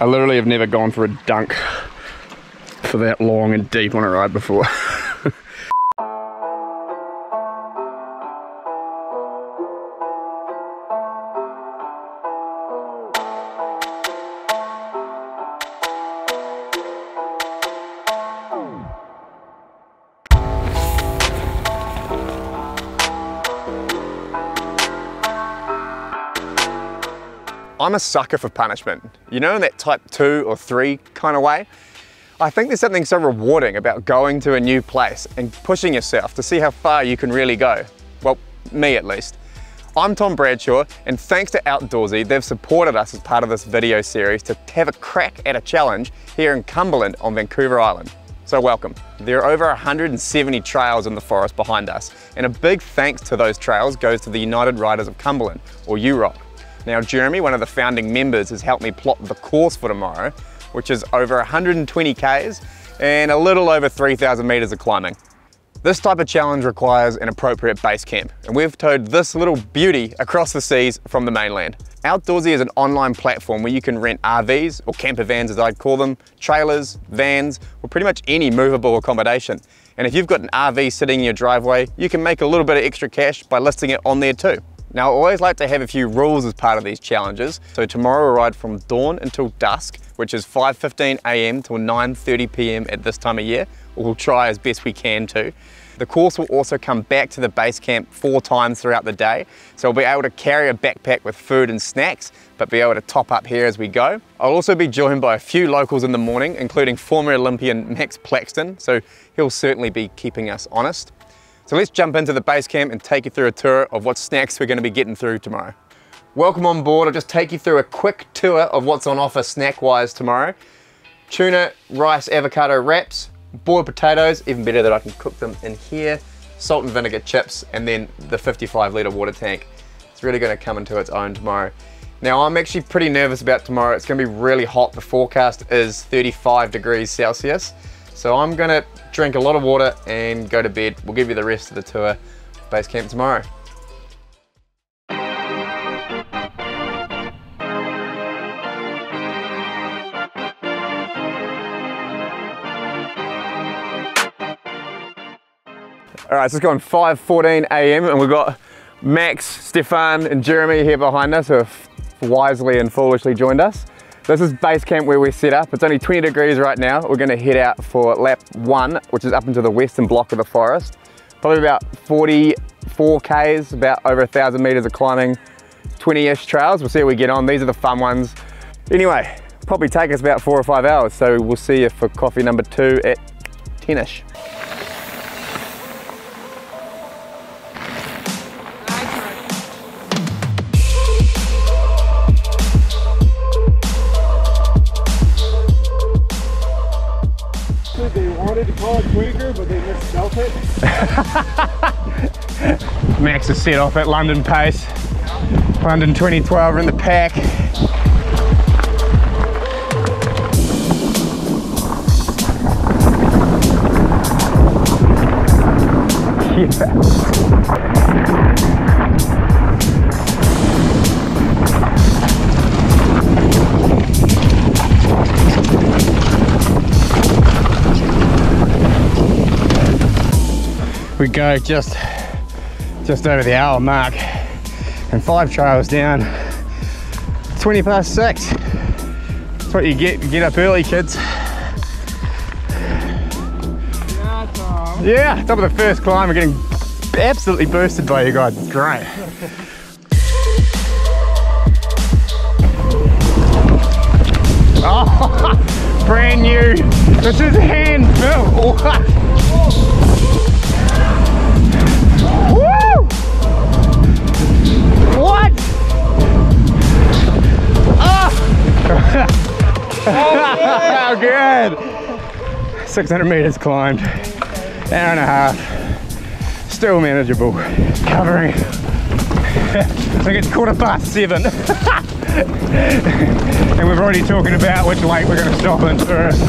I literally have never gone for a dunk for that long and deep on a ride before. I'm a sucker for punishment. You know, in that type two or three kind of way. I think there's something so rewarding about going to a new place and pushing yourself to see how far you can really go. Well, me at least. I'm Tom Bradshaw, and thanks to Outdoorsy, they've supported us as part of this video series to have a crack at a challenge here in Cumberland on Vancouver Island. So welcome. There are over 170 trails in the forest behind us, and a big thanks to those trails goes to the United Riders of Cumberland, or UROC. Now Jeremy, one of the founding members, has helped me plot the course for tomorrow, which is over 120 Ks and a little over 3,000 meters of climbing. This type of challenge requires an appropriate base camp, and we've towed this little beauty across the seas from the mainland. Outdoorsy is an online platform where you can rent RVs, or camper vans as I'd call them, trailers, vans, or pretty much any movable accommodation. And if you've got an RV sitting in your driveway, you can make a little bit of extra cash by listing it on there too. Now I always like to have a few rules as part of these challenges. So tomorrow we'll ride from dawn until dusk, which is 5.15 a.m. till 9.30 p.m. at this time of year. We'll try as best we can to. The course will also come back to the base camp four times throughout the day. So we'll be able to carry a backpack with food and snacks, but be able to top up here as we go. I'll also be joined by a few locals in the morning, including former Olympian Max Plaxton, so he'll certainly be keeping us honest. So let's jump into the base camp and take you through a tour of what snacks we're gonna be getting through tomorrow. Welcome on board, I'll just take you through a quick tour of what's on offer snack-wise tomorrow. Tuna, rice, avocado wraps, boiled potatoes, even better that I can cook them in here, salt and vinegar chips, and then the 55 litre water tank. It's really gonna come into its own tomorrow. Now I'm actually pretty nervous about tomorrow. It's gonna be really hot. The forecast is 35 degrees Celsius. So I'm gonna drink a lot of water and go to bed. We'll give you the rest of the tour base camp tomorrow. All right, so it's gone 5.14 a.m. and we've got Max, Stefan and Jeremy here behind us who have wisely and foolishly joined us. This is base camp where we're set up. It's only 20 degrees right now. We're gonna head out for lap one, which is up into the western block of the forest. Probably about 44 Ks, about over a thousand meters of climbing, 20-ish trails. We'll see how we get on. These are the fun ones. Anyway, probably take us about four or five hours. So we'll see you for coffee number two at 10-ish. Is set off at London pace. London 2012 in the pack. Yeah. we go just just over the hour mark. And five trails down. 20 past six. That's what you get you get up early kids. Yeah top of the first climb. We're getting absolutely boosted by you guys. It's great. Oh brand new. This is hand built 600 meters climbed, hour and a half, still manageable. Covering, I think it's quarter past seven. and we're already talking about which lake we're going to stop in first.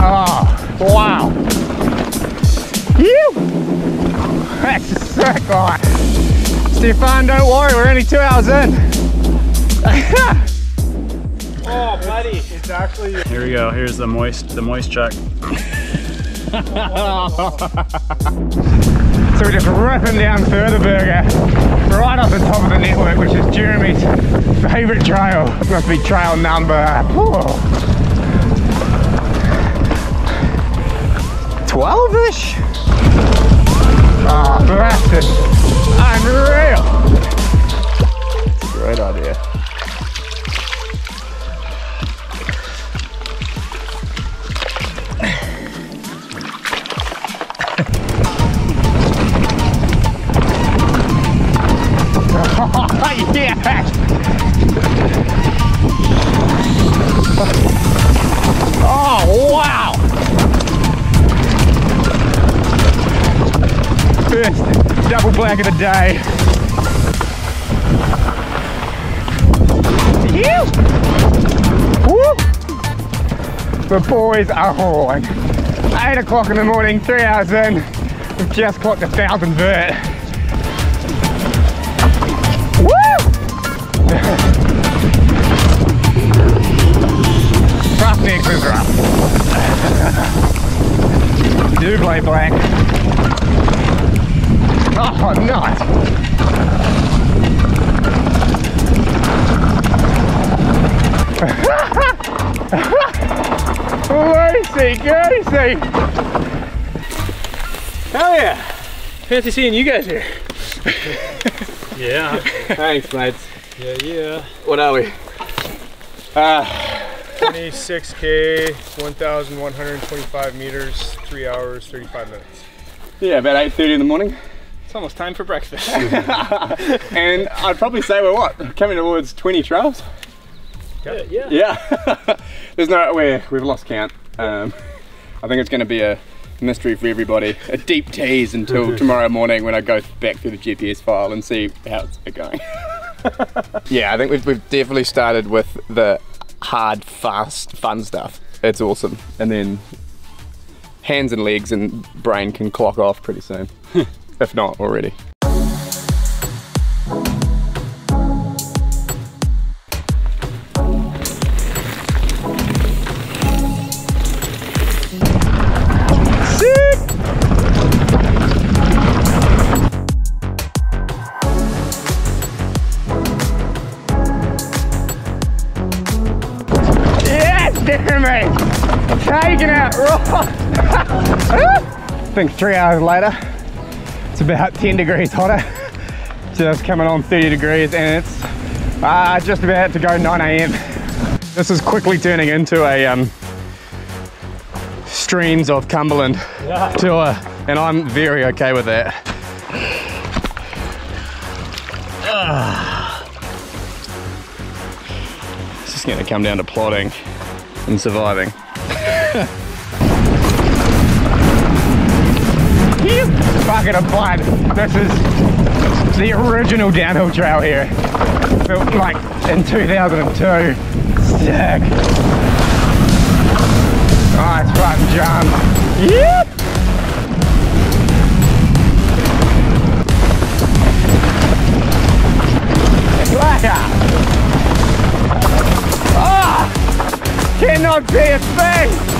Oh, wow. Phew! That's sick, alright. Stefan, don't worry, we're only two hours in. Oh, it's actually Here we go. Here's the moist, the moist check. So we're just ripping down Further Burger right off the top of the network, which is Jeremy's favourite trail. Must be trail number oh, 12-ish? Oh, ah, blasted. Unreal. It's a great idea. Black of the day. Woo! The boys are hauling. 8 o'clock in the morning, three hours in. We've just clocked a thousand vert. Roughneck is rough. Do play black. Oh, nice. Lucy, Goosey. Hell yeah. Fancy seeing you guys here. Yeah. Thanks, mates. yeah, yeah. What are we? Uh, 26k, 1,125 meters, three hours, 35 minutes. yeah, about 8.30 in the morning. It's almost time for breakfast. and I'd probably say we're what? Coming towards 20 trails? yeah, yeah. Yeah. There's no way we've lost count. Um, I think it's going to be a mystery for everybody, a deep tease until tomorrow morning when I go back through the GPS file and see how it's going. yeah, I think we've, we've definitely started with the hard, fast, fun stuff. It's awesome. And then hands and legs and brain can clock off pretty soon, if not already. Yes, Jeremy! Taking it right! I think three hours later, it's about 10 degrees hotter. Just coming on 30 degrees and it's uh, just about to go 9 a.m. This is quickly turning into a um, streams of Cumberland tour and I'm very okay with that. It's just gonna come down to plotting and surviving. of blood. This is the original downhill trail here. Built like in 2002. Sick. Nice fucking jump. Wow. Ah! Cannot be a thing!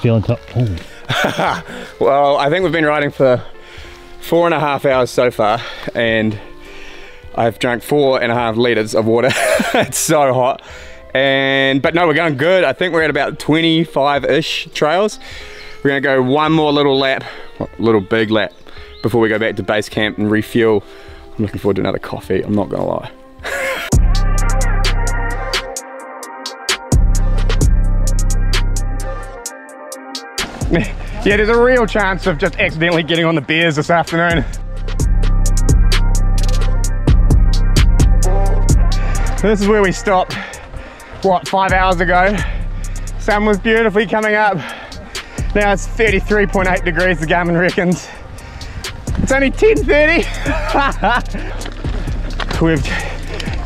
How you feeling? To- oh. Well, I think we've been riding for four and a half hours so far, and I've drank four and a half liters of water. it's so hot. And but no, we're going good. I think we're at about 25-ish trails. We're gonna go one more little lap, little big lap, before we go back to base camp and refuel. I'm looking forward to another coffee. I'm not gonna lie. Yeah, there's a real chance of just accidentally getting on the beers this afternoon. This is where we stopped what, five hours ago. Sun was beautifully coming up. Now it's 33.8 degrees, the Garmin reckons. It's only 10.30. we've,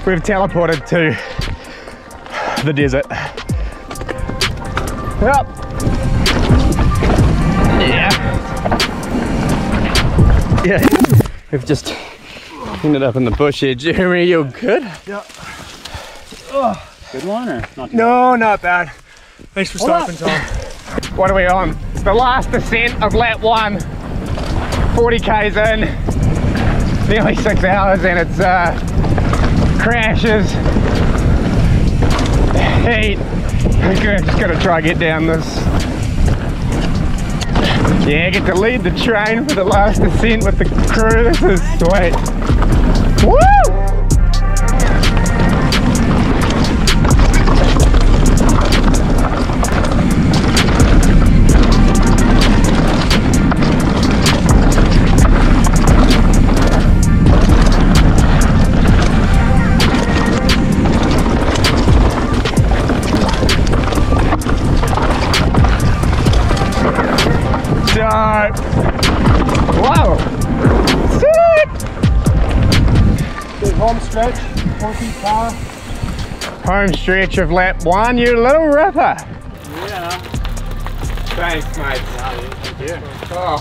we've teleported to the desert. Yep. Yeah. Yeah. We've just ended up in the bush here. Jeremy, you're good? Good one or not? No, not bad. Thanks for stopping, Tom. What are we on? It's the last descent of lap one. 40 k's in, nearly six hours, and it's uh, crashes, heat. Okay, just gotta try to get down this. Yeah, I get to lead the train for the last descent with the crew. This is sweet. Woo! 14 car. Home stretch of lap one, you little ripper. Yeah. Thanks, mate. Thank you. Oh.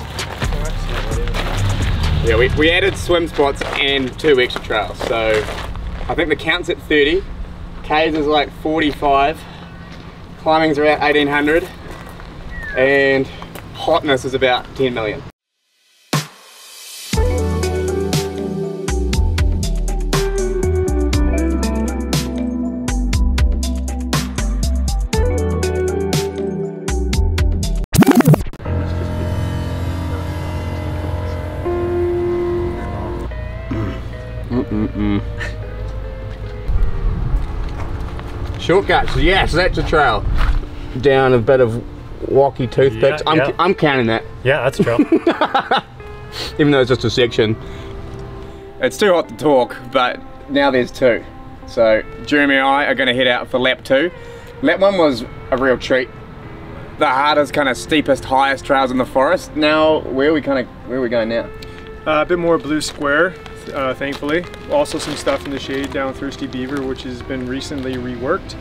Yeah, we, we added swim spots and two extra trails. So I think the count's at 30. K's is like 45. Climbing's around 1800. And hotness is about 10 million. Shortcuts, yes, that's a trail. Down a bit of walkie toothpicks. Yeah, I'm, yeah. I'm counting that, Yeah, that's a trail. even though it's just a section. It's too hot to talk, but now there's two. So Jeremy and I are going to head out for lap two. Lap one was a real treat. The hardest, kind of steepest, highest trails in the forest. Now, where are we kind of, where are we going now? Uh, a bit more blue square, uh, thankfully. Also some stuff in the shade down Thirsty Beaver, which has been recently reworked.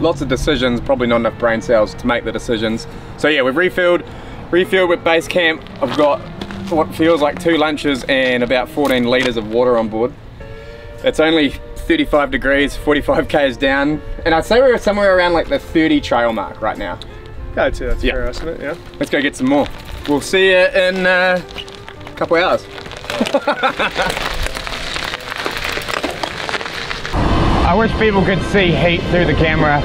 lots of decisions, probably not enough brain cells to make the decisions. So yeah, we've refilled, refilled with base camp. I've got what feels like two lunches and about 14 litres of water on board. It's only 35 degrees, 45 k's down, and I'd say we're somewhere around like the 30 trail mark right now. That's a Yeah. fair estimate, yeah. Let's go get some more. We'll see you in uh, a couple hours. I wish people could see heat through the camera.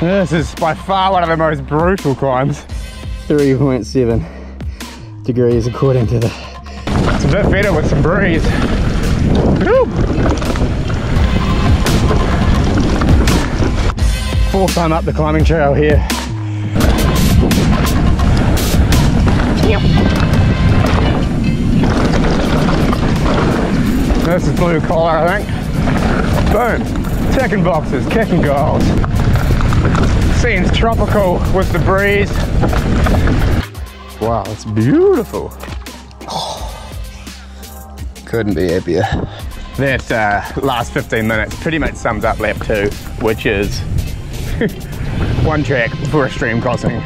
This is by far one of the most brutal climbs. 3.7 degrees according to the... It's a bit better with some breeze. Woo! Fourth time up the climbing trail here. This is blue collar, I think. Boom. Ticking boxes, kicking goals. Seems tropical with the breeze. Wow, it's beautiful. Couldn't be happier. That uh, last 15 minutes pretty much sums up lap two, which is one track for a stream crossing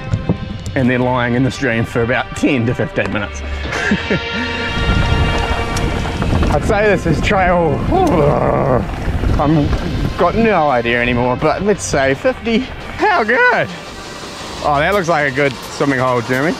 and then lying in the stream for about 10 to 15 minutes. I'd say this is trail. I've got no idea anymore, but let's say 50. How good? Oh, that looks like a good swimming hole, Jeremy.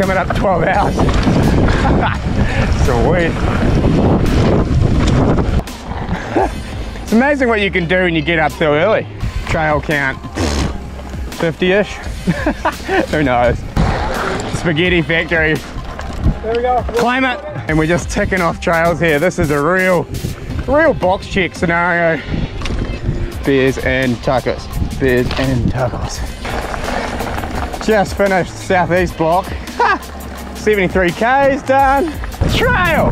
Coming up 12 hours. Sweet. it's amazing what you can do when you get up so early. Trail count 50-ish. Who knows? Spaghetti factory. There we go. Climb it. And we're just ticking off trails here. This is a real, real box check scenario. Beers and tacos. Beers and tacos. Just finished southeast block. Ha! 73 Ks done. Trail.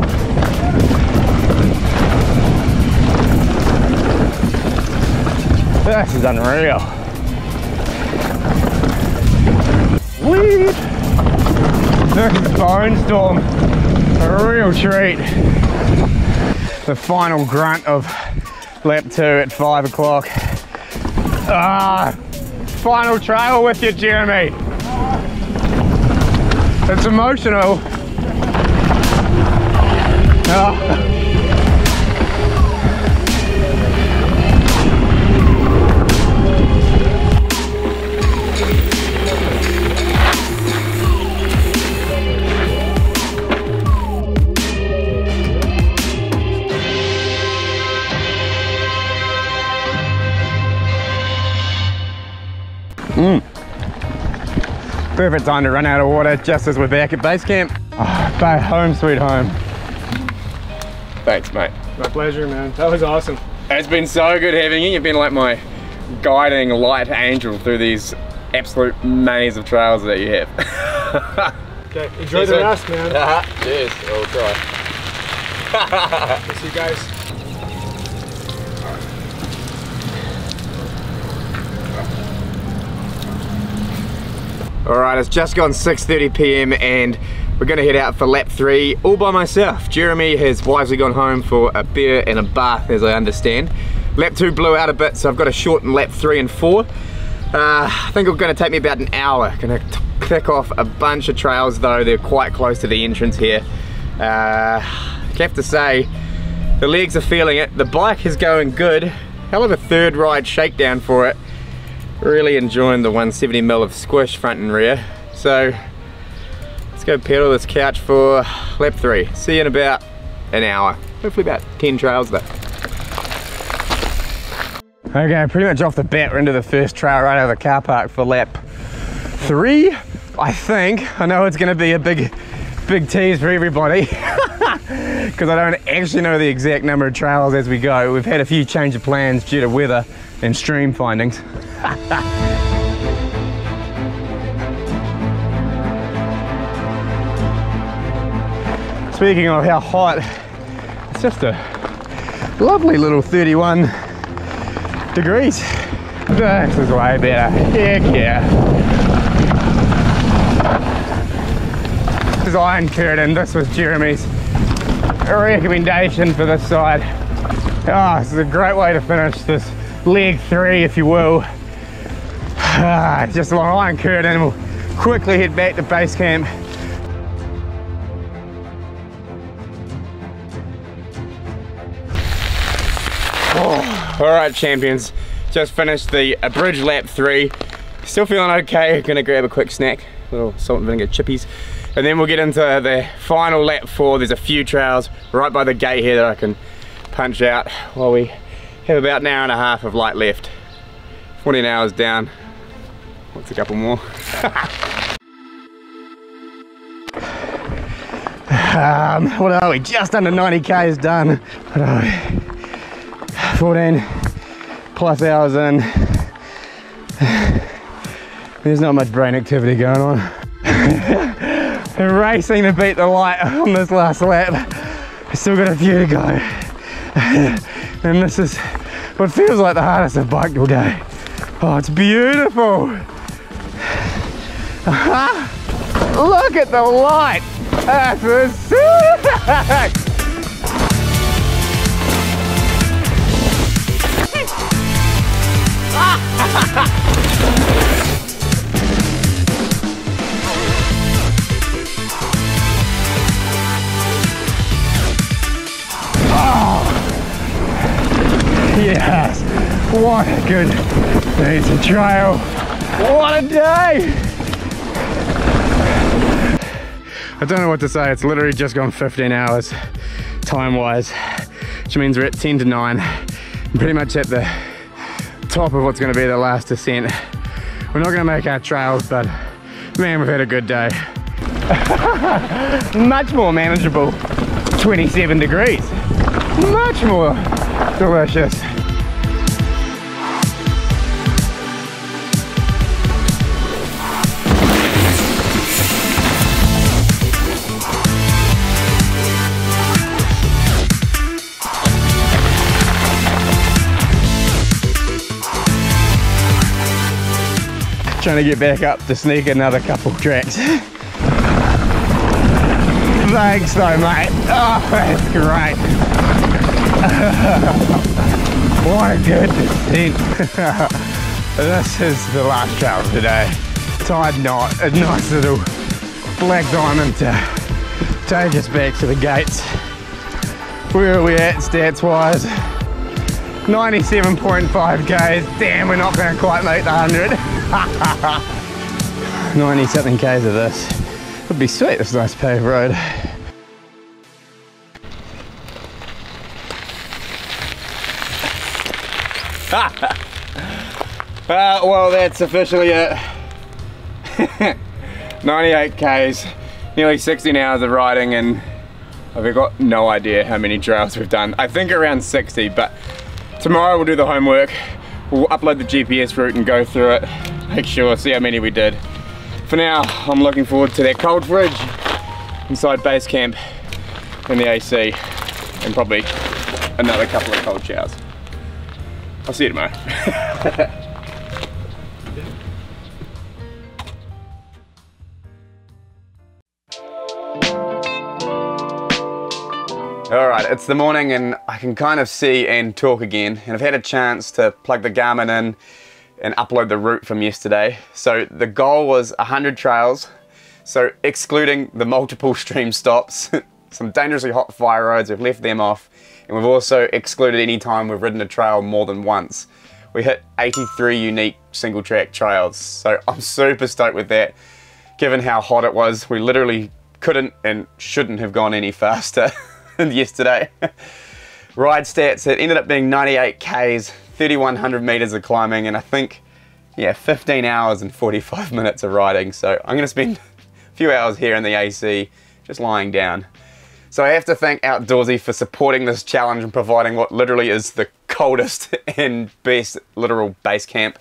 This is unreal. Weed. Look at the bone storm. A real treat. The final grunt of lap two at five o'clock. Ah, final trail with you, Jeremy. It's emotional. Ah. Perfect time to run out of water just as we're back at base camp. Oh, back home, sweet home. Thanks, mate. My pleasure, man. That was awesome. It's been so good having you. You've been like my guiding light angel through these absolute maze of trails that you have. Okay, enjoy the rest, man. Cheers. I'll try. See you guys. All right, it's just gone 6.30 p.m. and we're gonna head out for lap three all by myself. Jeremy has wisely gone home for a beer and a bath, as I understand. Lap two blew out a bit, so I've got to shorten lap three and four. Uh, I think it's gonna take me about an hour. Gonna click off a bunch of trails though, they're quite close to the entrance here. Uh, I have to say, the legs are feeling it. The bike is going good. Hell of a third ride shakedown for it. Really enjoying the 170 mil of squish front and rear. So let's go pedal this couch for lap three. See you in about an hour. Hopefully about 10 trails though. Okay, pretty much off the bat, we're into the first trail right out of the car park for lap three, I think. I know it's gonna be a big, big tease for everybody because I don't actually know the exact number of trails as we go. We've had a few change of plans due to weather and stream findings. Speaking of how hot, it's just a lovely little 31 degrees. This is way better. Heck yeah. This is Iron Curtain. This was Jeremy's recommendation for this side. Ah, this is a great way to finish this leg three, if you will. Ah, just along Iron Curtain and we'll quickly head back to base camp. All right, champions. Just finished the a bridge lap three. Still feeling okay. Gonna grab a quick snack, little salt and vinegar chippies. And then we'll get into the final lap four. There's a few trails right by the gate here that I can punch out while we have about an hour and a half of light left. 14 hours down. What's a couple more? Um, what are we? Just under 90k is done. What are we? 14 plus hours in. There's not much brain activity going on. Racing to beat the light on this last lap. Still got a few to go. And this is what feels like the hardest I've biked all day. Oh, it's beautiful. Look at the light. That's a sick. Yes, what a good day to trail. What a day! I don't know what to say, it's literally just gone 15 hours time-wise, which means we're at 10 to 9. I'm pretty much at the top of what's gonna be the last descent. We're not gonna make our trails, but man, we've had a good day. Much more manageable, 27 degrees. Much more delicious. Trying to get back up to sneak another couple tracks. Thanks though, mate. Oh, that's great. what a good descent. this is the last trail of today. Tied knot, a nice little black diamond to take us back to the gates. Where are we at stats wise? 97.5 k's. Damn, we're not going to quite make the 100. 90 something k's of this. Would be sweet, this nice paved road. Uh, well, that's officially it. 98 k's, nearly 16 hours of riding, and I've got no idea how many trails we've done. I think around 60, but tomorrow we'll do the homework. We'll upload the GPS route and go through it, make sure, see how many we did. For now, I'm looking forward to that cold fridge inside base camp in the AC, and probably another couple of cold showers. I'll see you tomorrow. it's the morning and I can kind of see and talk again. And I've had a chance to plug the Garmin in and upload the route from yesterday. So the goal was 100 trails. So excluding the multiple stream stops, some dangerously hot fire roads, we've left them off. And we've also excluded any time we've ridden a trail more than once. We hit 83 unique single track trails. So I'm super stoked with that. Given how hot it was, we literally couldn't and shouldn't have gone any faster. yesterday. Ride stats, it ended up being 98 Ks, 3,100 meters of climbing, and I think, yeah, 15 hours and 45 minutes of riding. So I'm gonna spend a few hours here in the AC, just lying down. So I have to thank Outdoorsy for supporting this challenge and providing what literally is the coldest and best literal base camp.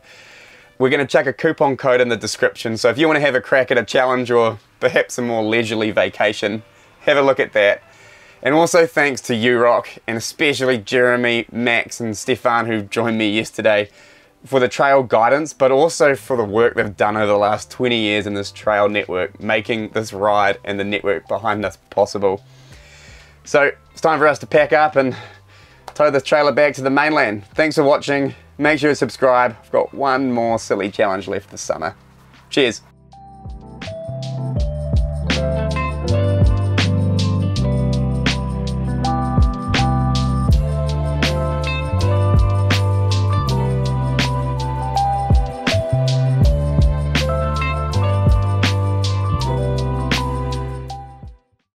We're going to chuck a coupon code in the description, so if you want to have a crack at a challenge or perhaps a more leisurely vacation, have a look at that. And also thanks to UROC and especially Jeremy, Max and Stefan who joined me yesterday for the trail guidance, but also for the work they've done over the last 20 years in this trail network, making this ride and the network behind us possible. So it's time for us to pack up and tow this trailer back to the mainland. Thanks for watching. Make sure to subscribe. I've got one more silly challenge left this summer. Cheers.